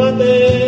chocolate.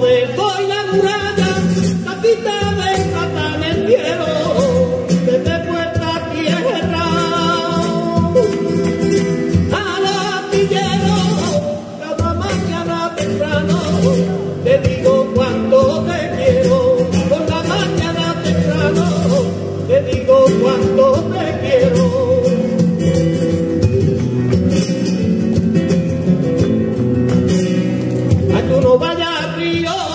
Dejo la muralla la pita de Satan en hielo. De te vuelta aquí a la pilla cada la te de temprano. Te digo cuánto te quiero. Con la mañana te la temprano. Te digo cuando te quiero. A río.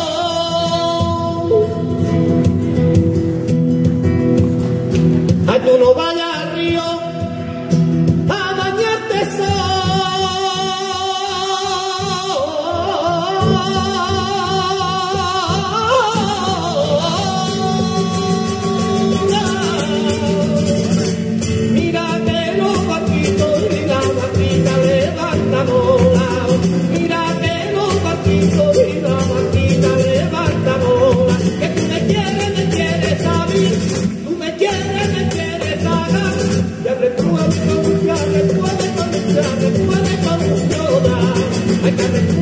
Ay,